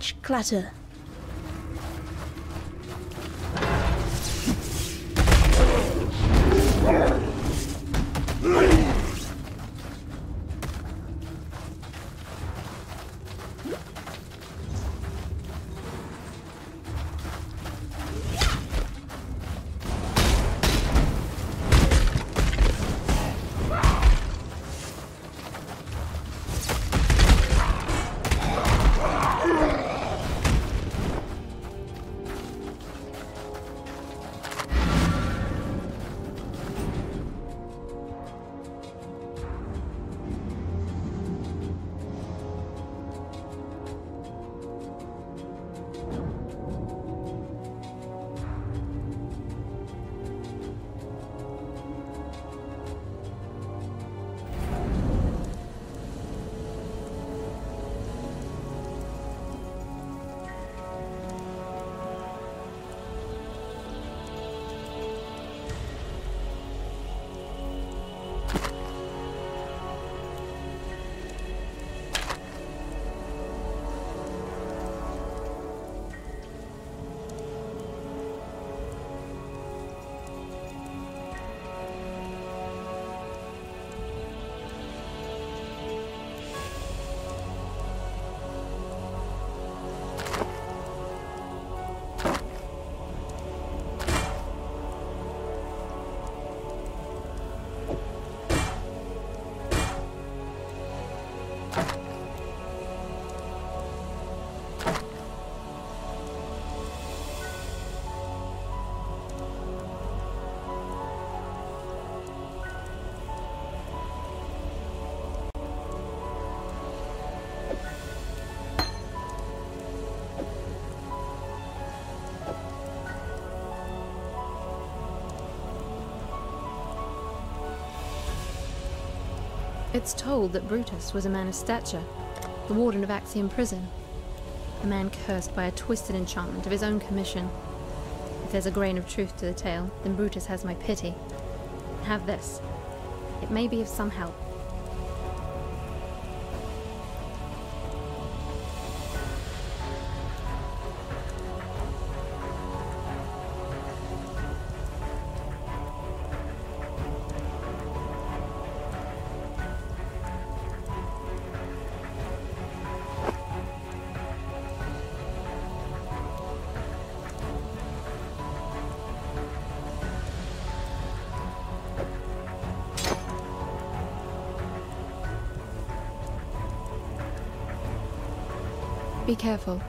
not much clutter. It's told that Brutus was a man of stature, the warden of Axiom Prison, a man cursed by a twisted enchantment of his own commission. If there's a grain of truth to the tale, then Brutus has my pity. Have this. It may be of some help. Be careful.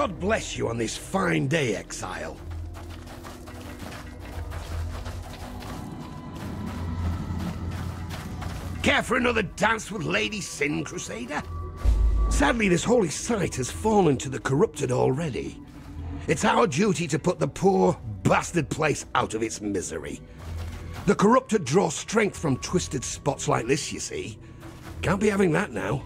God bless you on this fine day, Exile. Care for another dance with Lady Sin, Crusader? Sadly, this holy site has fallen to the corrupted already. It's our duty to put the poor, bastard place out of its misery. The corrupted draw strength from twisted spots like this, you see. Can't be having that now.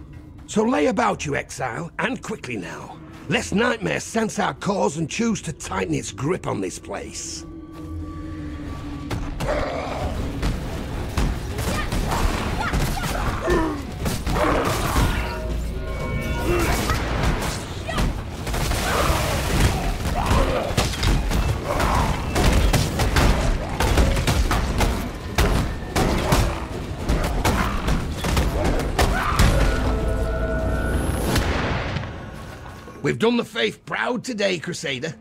So lay about you, Exile, and quickly now. Lest Nightmare sense our cause and choose to tighten its grip on this place. Done the faith proud today, Crusader.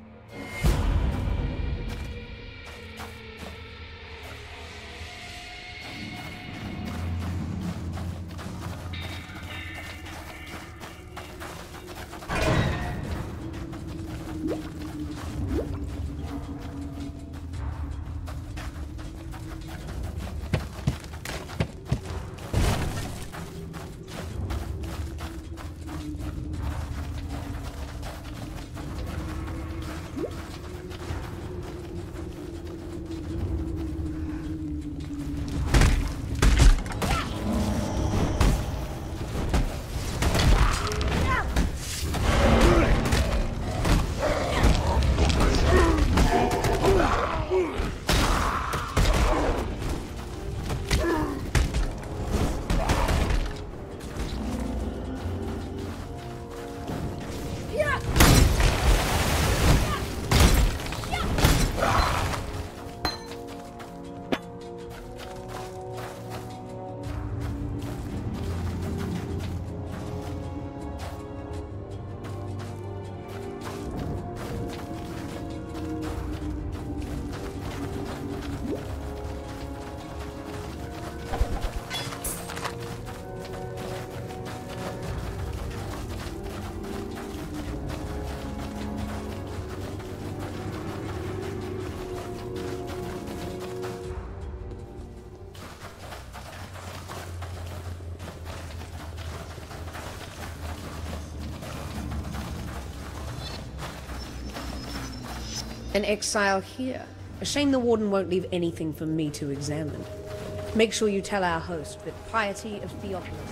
An exile here. A shame the Warden won't leave anything for me to examine. Make sure you tell our host that piety of Theophilus.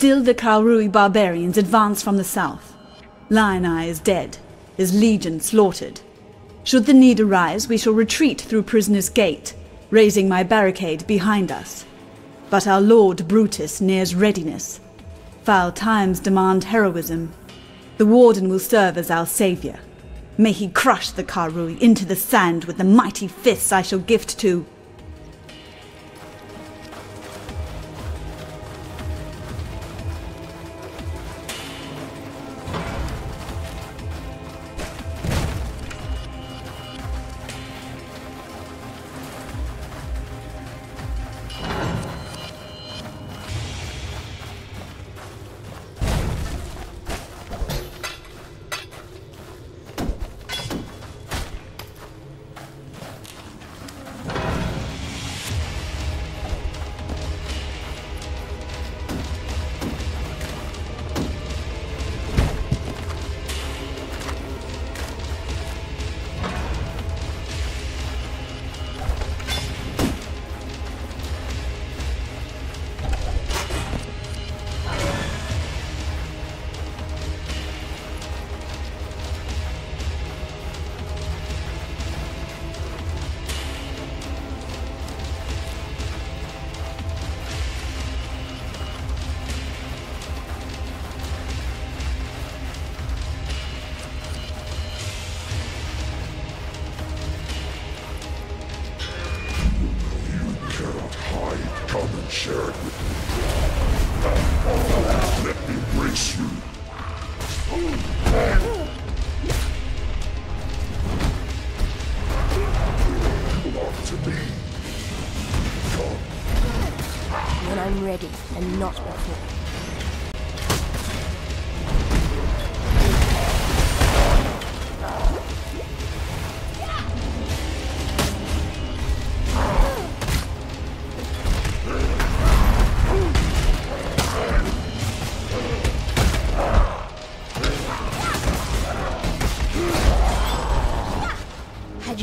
Still the Karui barbarians advance from the south. Lioneye is dead, his legion slaughtered. Should the need arise, we shall retreat through Prisoner's Gate, raising my barricade behind us. But our Lord Brutus nears readiness. Foul times demand heroism. The Warden will serve as our savior. May he crush the Karui into the sand with the mighty fists I shall gift to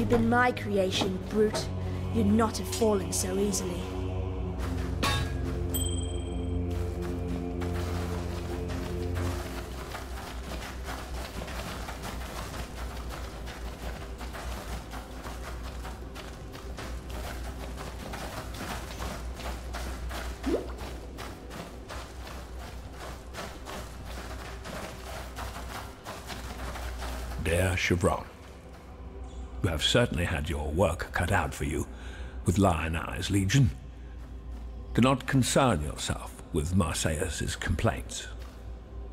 Had you been my creation, Brute, you'd not have fallen so easily. Dear Shavronne, have certainly had your work cut out for you with Lioneye's Legion. Do not concern yourself with Marceus' complaints.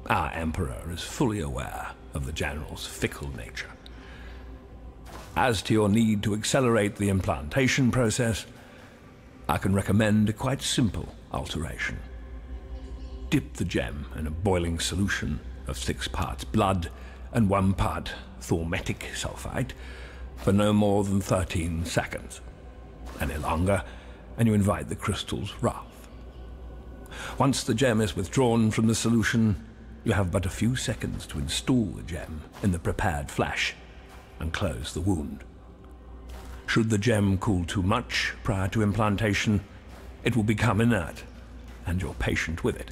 Our Emperor is fully aware of the General's fickle nature. As to your need to accelerate the implantation process, I can recommend a quite simple alteration. Dip the gem in a boiling solution of six parts blood and one part thaumatic sulfite for no more than 13 seconds. Any longer, and you invite the crystal's wrath. Once the gem is withdrawn from the solution, you have but a few seconds to install the gem in the prepared flesh and close the wound. Should the gem cool too much prior to implantation, it will become inert, and your patient with it.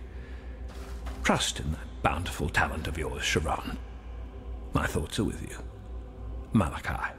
Trust in that bountiful talent of yours, Shavronne. My thoughts are with you. Malachai.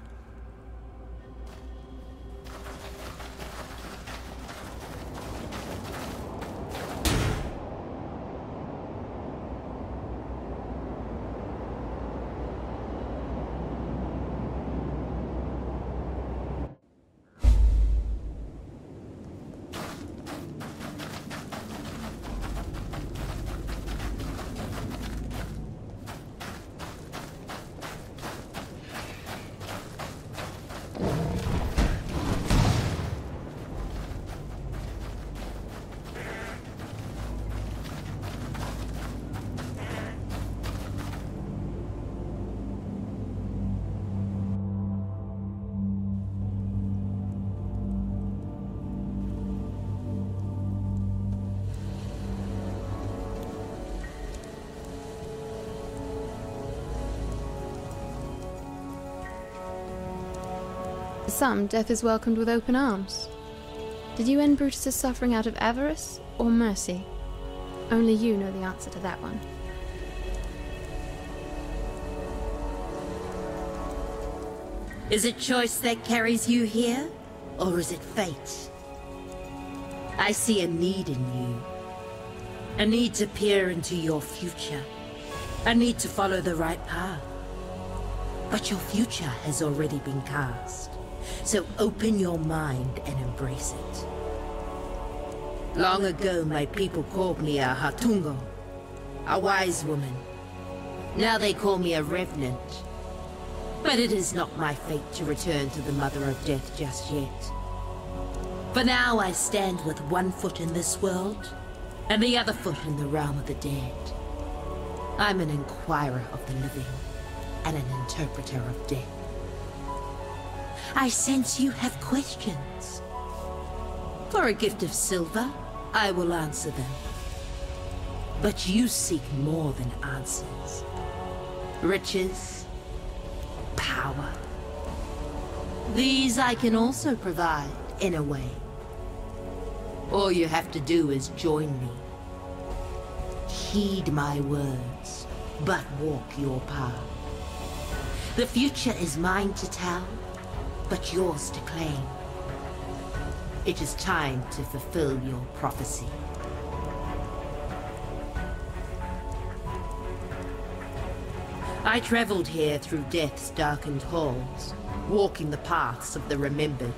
Some, death is welcomed with open arms. Did you end Brutus's suffering out of avarice or mercy? Only you know the answer to that one. Is it choice that carries you here, or is it fate? I see a need in you. A need to peer into your future. A need to follow the right path. But your future has already been cast. So open your mind and embrace it. Long ago, my people called me a Hatungo, a wise woman. Now they call me a revenant. But it is not my fate to return to the Mother of Death just yet. For now, I stand with one foot in this world, and the other foot in the realm of the dead. I'm an inquirer of the living, and an interpreter of death. I sense you have questions. For a gift of silver, I will answer them. But you seek more than answers. Riches, power. These I can also provide, in a way. All you have to do is join me. Heed my words, but walk your path. The future is mine to tell, but yours to claim. It is time to fulfill your prophecy. I traveled here through death's darkened halls, walking the paths of the remembered.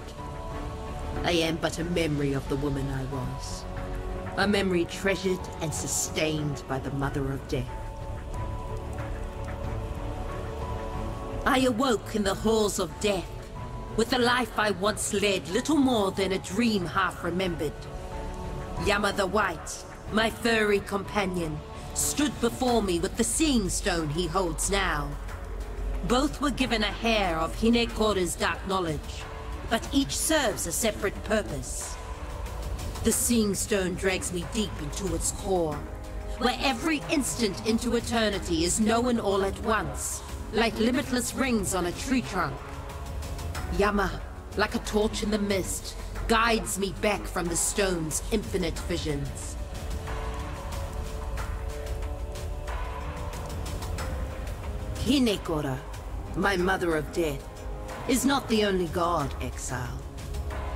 I am but a memory of the woman I was. A memory treasured and sustained by the Mother of Death. I awoke in the halls of death, with the life I once led little more than a dream half remembered. Yama the White, my furry companion, stood before me with the Seeing Stone he holds now. Both were given a hair of Hinekora's dark knowledge, but each serves a separate purpose. The Seeing Stone drags me deep into its core, where every instant into eternity is known all at once, like limitless rings on a tree trunk. Yama, like a torch in the mist, guides me back from the stone's infinite visions. Hinekora, my mother of death, is not the only god, exile.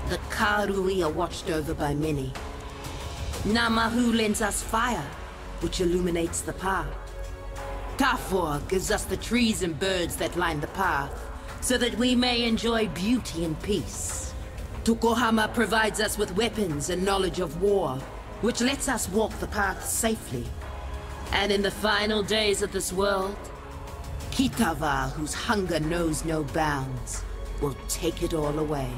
The Karui are watched over by many. Ngamahu lends us fire, which illuminates the path. Tawhoa gives us the trees and birds that line the path, so that we may enjoy beauty and peace. Tukohama provides us with weapons and knowledge of war, which lets us walk the path safely. And in the final days of this world, Kitava, whose hunger knows no bounds, will take it all away.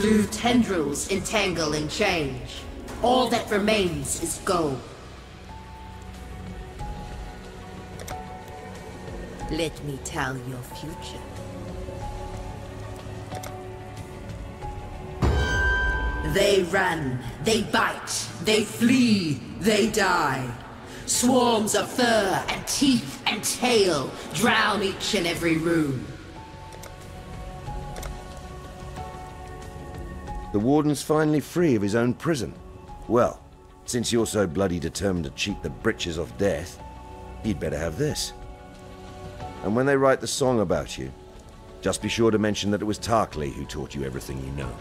Blue tendrils entangle and change. All that remains is gold. Let me tell your future. They run, they bite, they flee, they die. Swarms of fur and teeth and tail drown each and every room. The Warden's finally free of his own prison. Well, since you're so bloody determined to cheat the britches of death, you'd better have this. And when they write the song about you, just be sure to mention that it was Tarkleigh who taught you everything you know.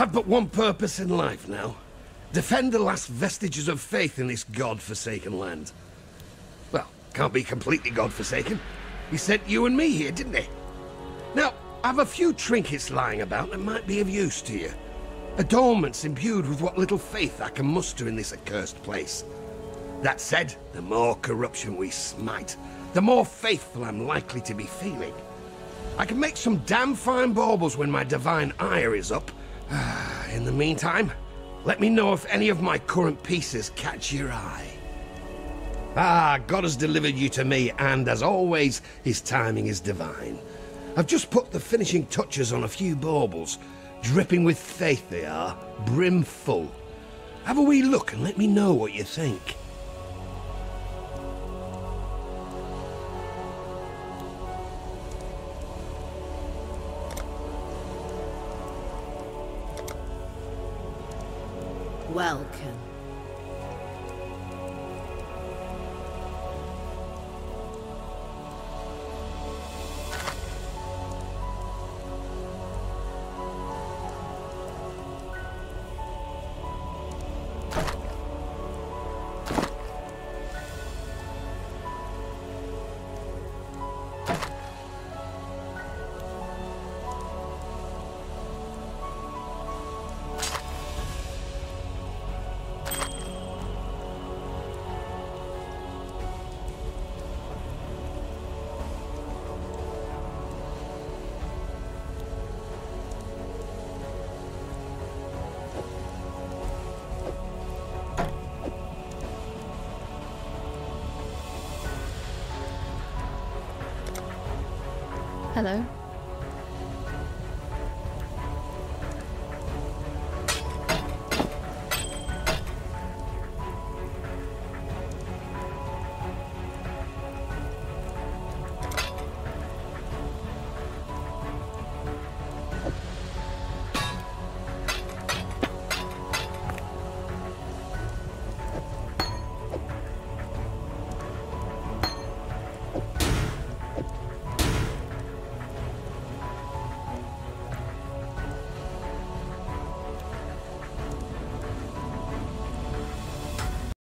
I've but one purpose in life now. Defend the last vestiges of faith in this god-forsaken land. Well, can't be completely god-forsaken. He sent you and me here, didn't he? Now, I've a few trinkets lying about that might be of use to you. Adornments imbued with what little faith I can muster in this accursed place. That said, the more corruption we smite, the more faithful I'm likely to be feeling. I can make some damn fine baubles when my divine ire is up, In the meantime, let me know if any of my current pieces catch your eye. Ah, God has delivered you to me, and as always, his timing is divine. I've just put the finishing touches on a few baubles. Dripping with faith they are, brimful. Have a wee look and let me know what you think. Welcome. Hello.